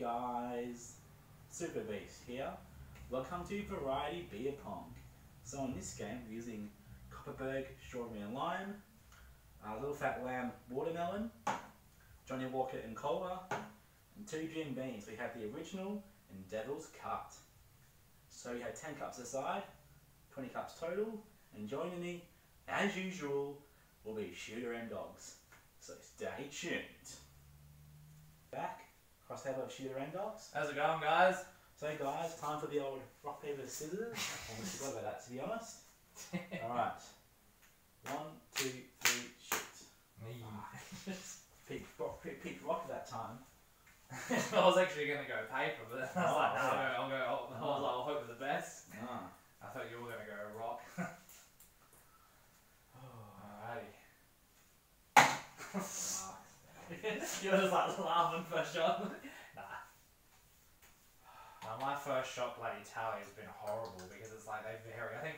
Guys, Super Beast here. Welcome to Variety Beer Pong. So in this game we're using Kopparberg Strawberry and Lime, uh, Little Fat Lamb Watermelon, Johnnie Walker and Cola, and two Jim Beams. We have the original and Devil's Cut. So we have 10 cups aside, 20 cups total, and joining me, as usual, will be Shooter and Dogs. So stay tuned. Back, cross of Shooter and Dogs. How's it going, guys? So guys, time for the old rock, paper, scissors. Almost forgot about that to be honest. Alright. One, two, three, shoot. Pick, rock, pick, pick rock that time. I was actually gonna go paper, but I was Oh, like, no, yeah. I'll go. I'll, I was like, I'll hope for the best. Ah. I thought you were gonna go rock. Alrighty. Ah. you were just like laughing first shot. Now my first shot bloody tally has been horrible because it's like they vary. I think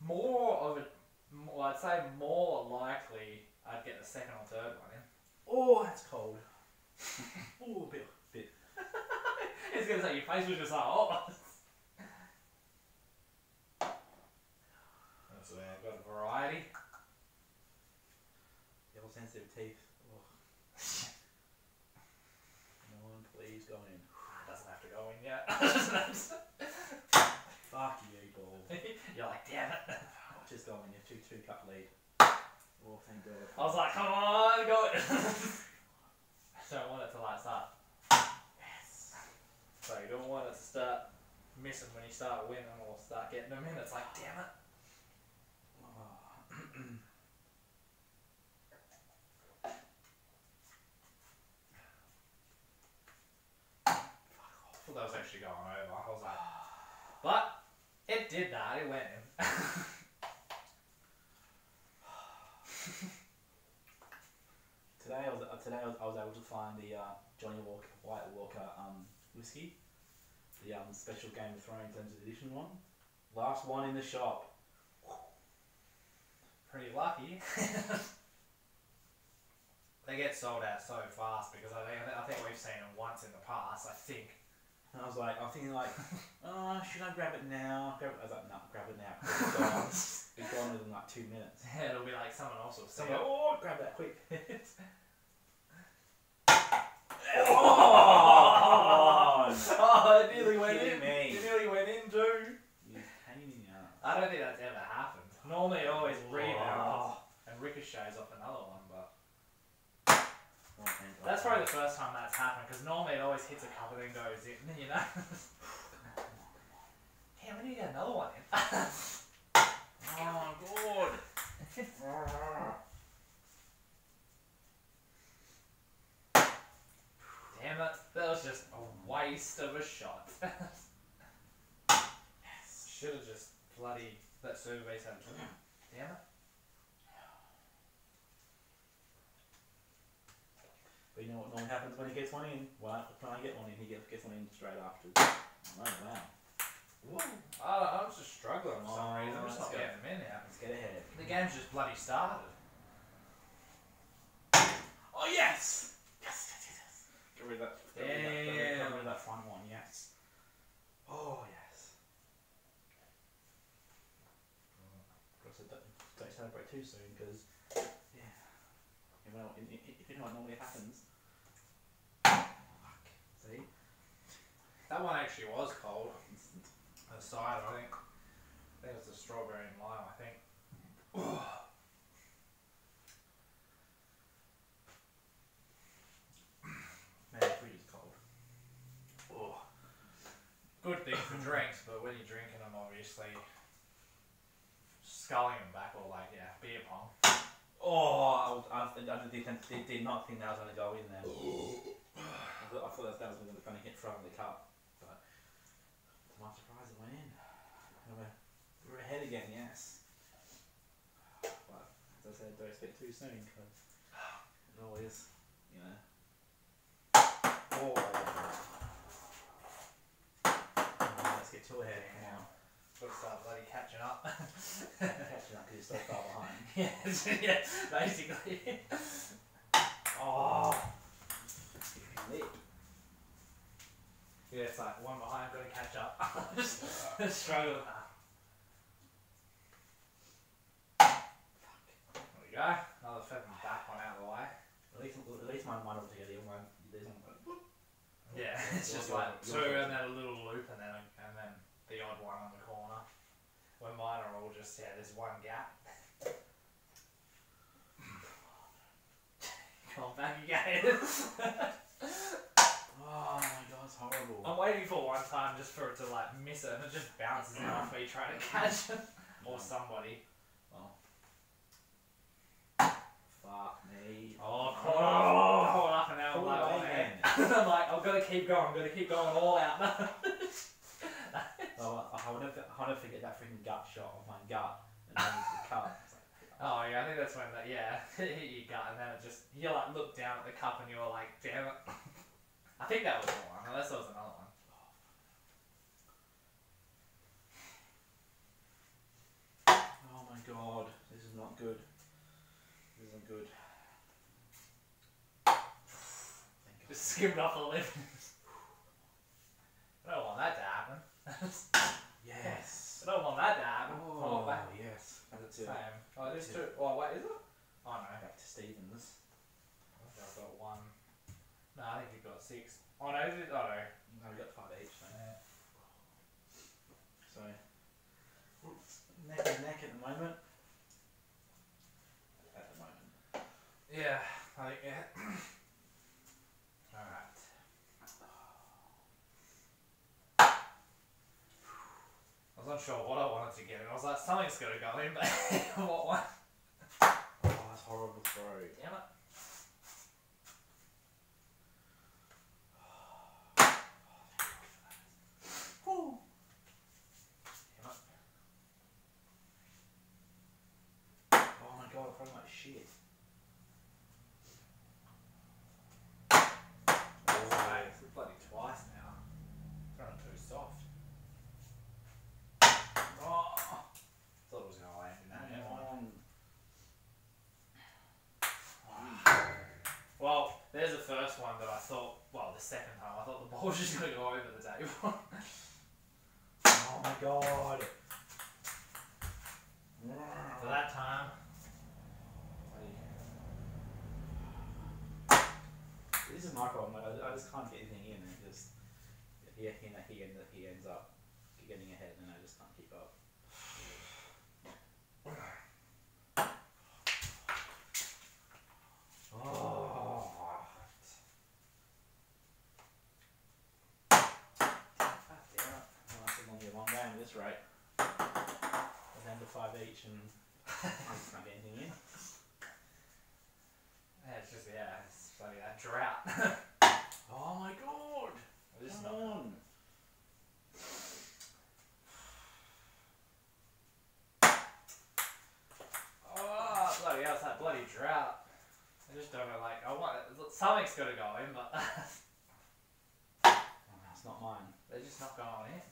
more of it, more, I'd say more likely I'd get the second or third one in. Oh, that's cold. oh, a bit, bit. It's gonna say your face was just like, oh. so yeah, I've got a variety. 2 2 cup lead. Oh, thank God. I was like, come on, go so I don't want it to like start. Yes. So you don't want it to start missing when you start winning or start getting them in. It's like, damn it. That was actually going over. I was like, but it did that. It went in. Today I was I was, able to find the uh, Johnnie Walker White Walker um, whiskey, the um, special Game of Thrones limited edition one. Last one in the shop. Pretty lucky. they get sold out so fast because I think I think we've seen them once in the past. I think. And I was like, I'm thinking like, oh, should I grab it now? Grab it. I was like, no, grab it now. It's gone. it's gone within like two minutes. It'll be like someone else will say, Someone, oh, grab that quick. Oh, it nearly went in. me. It nearly went in too. you pain in the ass. I don't think that's ever happened. Normally it always rebounds Oh. and ricochets off another one, but thank God. that's probably the first time that's happened because normally it always hits a couple then goes in, you know. Damn, we need to get another one in. Oh, God. Damn it, that was just a waste of a shot. Should have just bloody let Super Beast have it. Damn it. But you know what normally happens when he gets one in? Well, when I get one in, he gets, gets one in straight after. Oh, wow. Whoa. Oh, ah, I'm just struggling for some Oh, reason. I'm just not getting them in now. Let's get ahead. The game's just bloody started. Oh, yes! Yes, yes, yes, yes. Get rid of that. Get rid of that, get rid- get rid Damn. of that front one, yes. Oh, yes. Of course, don't, don't celebrate too soon, because, yeah. You know, you know what normally happens. Fuck. See? That one actually was cold. The cider, I think. I think it's the strawberry and lime, I think. Man, cold. Oh. Good thing for drinks, but when you're drinking them, obviously, sculling them back or like, yeah, beer pong. Oh, I, was- I, I did, did, did not think that was going to go in there. I thought, I thought that, was going to hit front of the cup, but to my surprise, it went in. We're, we're ahead again, yes. But as I said, don't expect too soon because it always, you know. Oh. Let's get too ahead. Come on. Gotta start bloody catching up. Catching up because you're so far behind. yeah, yeah, basically. Oh. Lit. one behind, gotta catch up. just, just struggle. Ah. There we go. Another fucking back one out of the way. At least, at least mine might have together. One, there's one. Yeah, it's just like two your- and then a little loop and then and then the odd one on the corner. When mine are all just yeah, there's one gap. Come back again. Oh my god, it's horrible. I'm waiting for one time just for it to like miss it and it just bounces off me trying to catch it. or somebody. Fuck me. Oh, oh, caught up, caught up and now I'm like, oh, man. I'm like, I've got to keep going, I've got to keep going all out. Oh, I want to, I want to forget that freaking gut shot of my gut and then the cut. It's like, Oh yeah, I think that's when that yeah it hit your gut and then it just you like look down at the cup and you were like, damn it. I think that was the one, unless there was another one. oh my god, this is not good. This isn't good. Thank God. Just skimmed off the lip. I don't want that to happen. Yes. I don't want that to happen. Oh, Oh, yes. That's Same. Oh, is Two. Oh, wait, is it? Oh no. Back to Stevens. I think I've got one. No, I think you've got six. Oh no, is it? Oh no. No, we got five each. So, so neck and neck at the moment. At the moment. Yeah, I think yeah. Alright. Unsure what I wanted to get and I was like, something's gotta go in, but what one? Oh, that's horrible throw. Damn it. Whew. Damn it. Oh my god, I'm throwing like shit. Right, it's bloody twice now. Throwing too soft. Oh, thought it was gonna land in that net one. Um, Well, there's the first one that I thought. Well, the second time. I thought the ball was just gonna go over the table. oh my god. For that time, This is my problem. Like, I, I just can't get anything in. And just he he he ends he ends up getting ahead, and I just can't keep up. Oh. Yeah, well, that's gonna be a long game at this rate. We're down to five each, I just can't get anything in. yeah, it's just yeah, it's bloody that drought. Oh my god! Come not- on! Oh, bloody hell, it's that bloody drought. I just don't know, like, I want something's got to go in, but Oh, that's not mine. they're just not going in.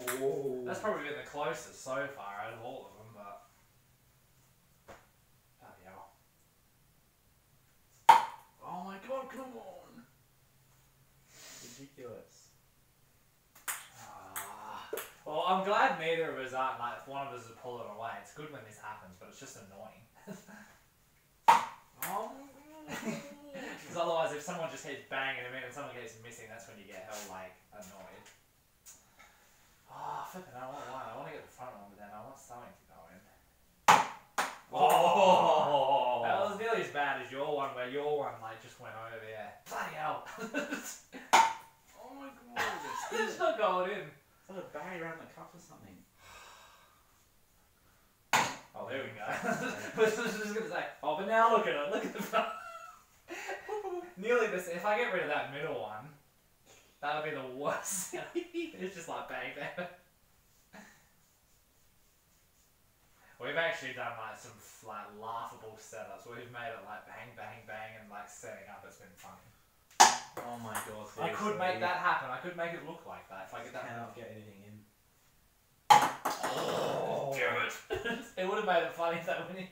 Oh. That's probably been the closest so far out of all of them, but. Bloody hell. Oh my god, come on! Ridiculous. Ah. Well, I'm glad neither of us aren't, like, if one of us is pulling away. It's good when this happens, but it's just annoying. Oh Because otherwise, if someone just keeps banging them in and someone keeps missing, that's when you get hell, like, annoyed. Ah, flipping, I want one. I want to get the front one, but then I want something to go in. Oh! That was nearly as bad as your one, where your one, like, just went over there. Bloody hell. Oh my god! it's not going in. It's like a bag around the cup or something. Oh, there we go. I was just gonna say, oh, but now look at it. Look at the front. Nearly this. If I get rid of that middle one, that would be the worst. it's just like bang bang. We've actually done like some like laughable setups. We've made it like bang bang bang and like setting up. It's been funny. Oh my god, I could make that happen. I could make it look like that if I get that. Cannot get anything in. Oh, oh. damn it! it would have made it funny if that went in.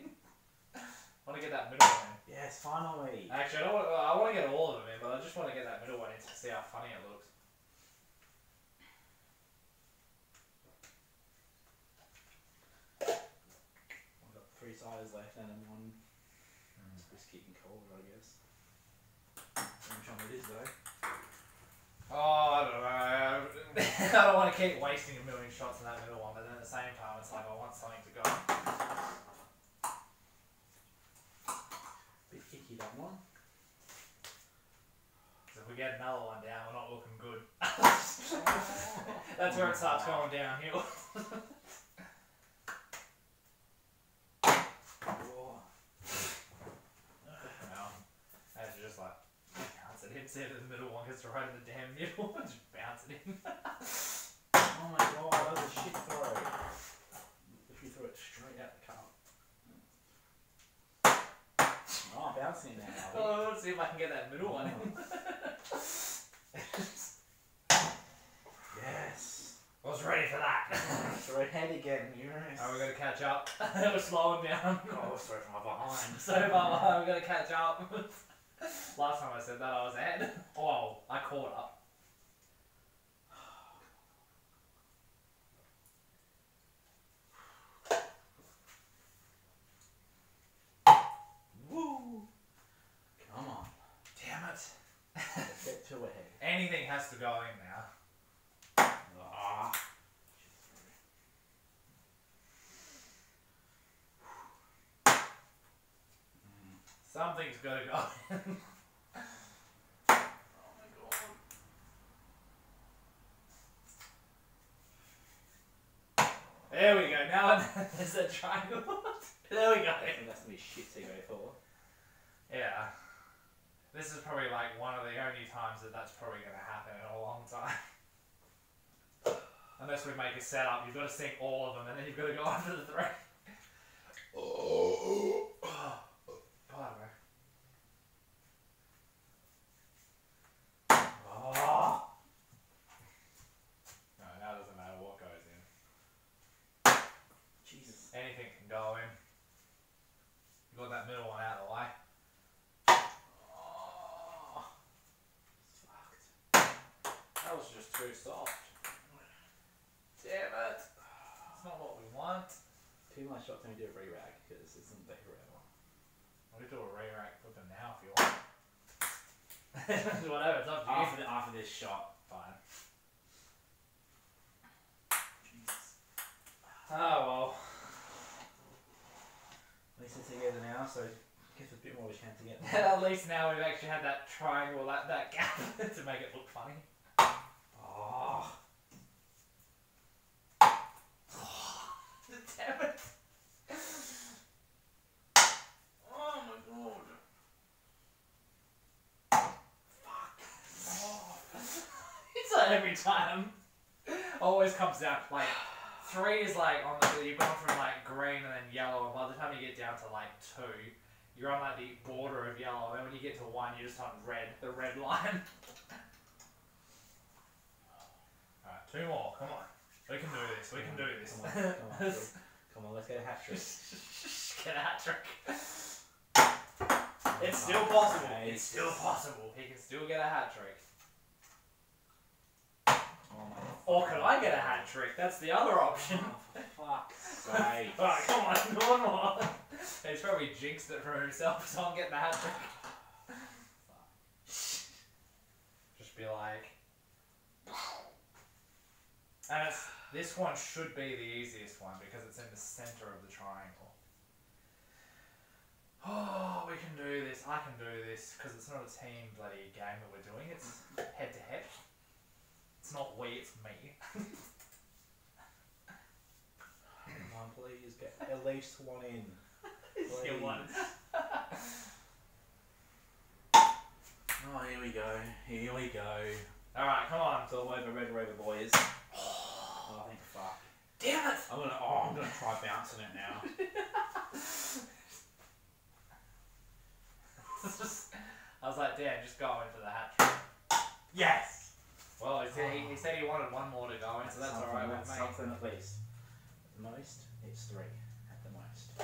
want to get that middle one. Yes, finally. Actually, I don't want. I want to get all of them in, but I just want to get that middle one in to see how funny it looks. I've got three siders left and one. It's just keeping cold, I guess. Which one it is though? Oh, I don't know. I don't want to keep wasting a million shots in that middle one, but then at the same time, it's like I want something to go. Bit icky that one. So if we get another one down, we're not looking good. That's where it starts going downhill. Oh, you just like bounce it in, see the middle one gets right in the damn middle, and just bounce it in. oh my god, that was a shit throw. If you threw it straight out the cup. Oh, bouncing now. Oh, let's see if I can get that middle one in. Oh. Yes. I was ready for that. Throw head again, yes. Alright, we're gonna catch up. We're slowing down. Oh, sorry from my behind. So far, we're gonna catch up. Last time I said that, I was ahead. Oh, I caught up. Woo! Come on. Damn it. Let's get to ahead. Anything has to go in now. Ah. Something's gotta go in. There we go. Now there's a triangle. there we go. I think that's gonna be shit to go for. Yeah. This is probably like one of the only times that that's probably going to happen in a long time. Unless we make a setup, you've got to sink all of them and then you've got to go under the three. Oh. Pardon me. Oh. No, now it doesn't matter what goes in. Jesus. Anything can go in. You got that middle one out of the way. Oh. Fucked. That was just too soft. Damn it. It's not what we want. More shots and we do a re-rack because it's gonna take forever. We could do a re-rack with them now if you want. Whatever, it's up to you. After, the, after this shot. Fine. Jesus. Oh well. At least it's together now, so it gives us a bit more of a chance to get At least now we've actually had that triangle, that, that gap to make it look funny. Oh. Damn it. Oh my god. It's like every time. Always comes down like three is like on the you've gone from like green and then yellow, and by the time you get down to like two, you're on like the border of yellow, and then when you get to one, you're just on red, the red line. Alright, two more. Come on, we can do this. We can do this. Come on, come on, let's- come on, let's get a hat trick. Get a hat trick. It's still possible. It's still possible. He can still get a hat trick. Oh my Or could I get a hat trick? That's the other option. Oh, for fuck's sake. Alright, ah, come on, one more. He's probably jinxed it for himself, so I'm getting the hat trick. Just be like. And it's, this one should be the easiest one because it's in the center of the triangle. Oh, we can do this. I can do this because it's not a team bloody game that we're doing. It's head to head. It's not we, it's me. Come on, please get at least one in. Get one. Oh, here we go. Here we go. Alright, come on. It's all over Red Rover, boys. Oh, thank fuck. Damn it! I'm gonna. Oh, I'm gonna try bouncing it now. I was like, damn, just go into the hat. Yes. Well, he said, he, he said he wanted one more to go in, so that's Something- alright with that's me. Something at least. At the most, it's three. At the most.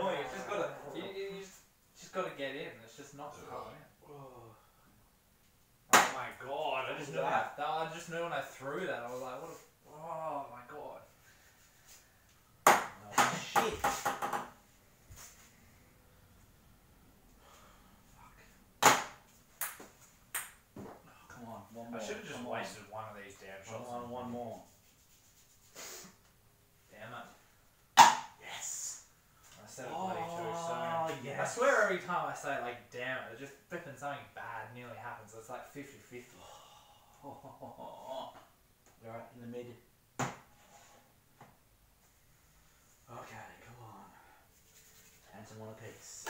annoying. It's just gotta, you, you, you just, just gotta get in. It's just not coming in. Oh. Oh my god! I just What knew was that. that. I just knew when I threw that. I was like, what? A, oh my god! Oh, shit. Fuck. Oh, one I should have just come on. wasted one of these damn shots. on, one more. Damn it! Yes. I said it way too soon. Oh, I swear every time I say like damn it, it just flipping something bad nearly happens. It's like 50-50. Right in the mid. Okay, come on. Hands one apiece.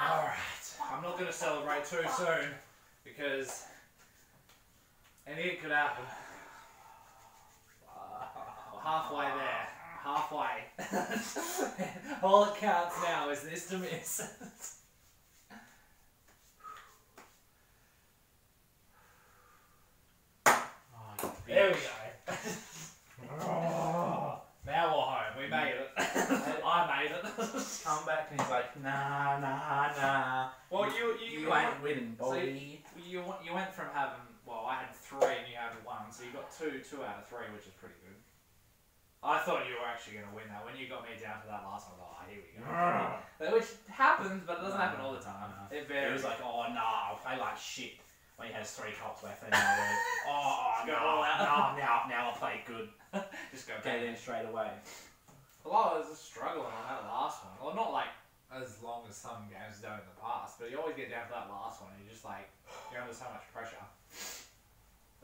Alright. I'm not too soon because anything could happen. Halfway there. Halfway. All it counts now is this to miss. Oh, you there we bitch. go. now we're home. We made it. I made it. Come back and he's like, nah, nah, nah. well, you you, You ain't winning, So boy. You went- you went from having well, I had three and you had one, so you got two two out of three, which is pretty good. I thought you were actually going to win that when you got me down to that last one. I was like, oh, here we go. Which happens, but it doesn't happen all the time. No. It varies. was like, oh, nah, I'll play like shit. When he has three cups left, and now we're, oh, no, out. no, now, now I'll play good. just go Get in straight away. Well, I was struggling on that last one. Well, not like as long as some games done in the past, but you always get down to that last one and you're just like, you're under so much pressure.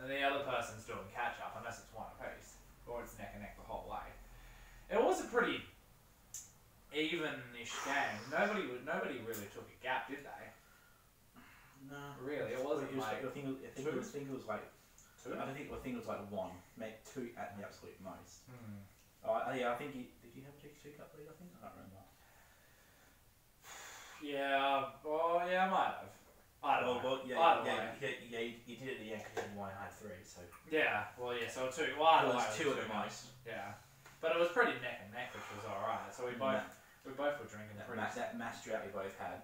And the other person's doing catch up, unless it's one apiece, or it's neck and neck the whole way. It was a pretty even-ish game. Nobody, would- nobody really took a gap, did they? No. Really, it wasn't It was, like I think, it- I think, it was, I think it was like, two. I don't think, I think it was like one, maybe two at the absolute most. Hmm. Oh, yeah, I think you, did you have a two cup lead, I think? I don't remember. Yeah, well, yeah, I might have. I don't well, know. well, yeah, Either yeah, way. yeah, yeah, you, you did it at the end because you and had three, so. Yeah, well, yeah, so two. Well, either It was two it at the most. Yeah, but it was pretty neck and neck, which was all right. So we mm, both that, we both were drinking that, pretty. match, that match drought we both had.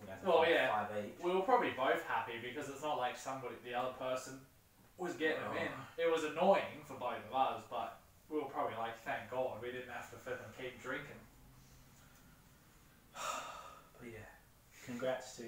We had Well, yeah. Five each. We were probably both happy because it's not like somebody, the other person, was getting them in. Oh. It was annoying for both of us, but we were probably like, thank God we didn't have to flip and keep drinking. But yeah, congrats to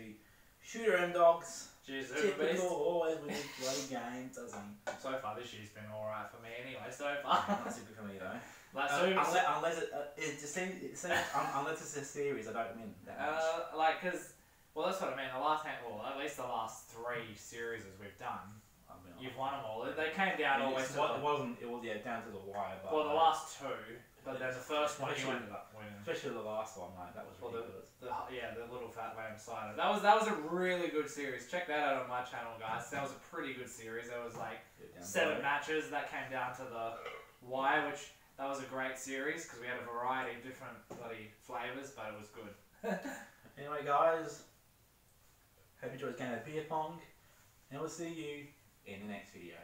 Shooter M Dogs. Cheers, Typical, always wins bloody games, doesn't he? So far, this year's been all right for me anyway. So far, Not super for me though. like Uh, Super, unless, unless it, uh, it just seems, it seems un, unless it's a series, I don't win that much. Uh, like, cause, well, that's what I mean. The last well, at least the last three series we've done, I mean, you've won them all. They came down I mean, always it wasn't. It was yeah down to the wire, but well, the uh, last two, but then the first one you Especially- ended up winning. especially the last one, like that was Well, the- ridiculous. The, yeah, the little fat lamb cider. That was that was a really good series. Check that out on my channel, guys. That was a pretty good series. There was like seven matches that came down to the wire, which that was a great series because we had a variety of different bloody flavors, but it was good. Anyway, guys, hope you enjoyed this game of beer pong, and we'll see you in the next video.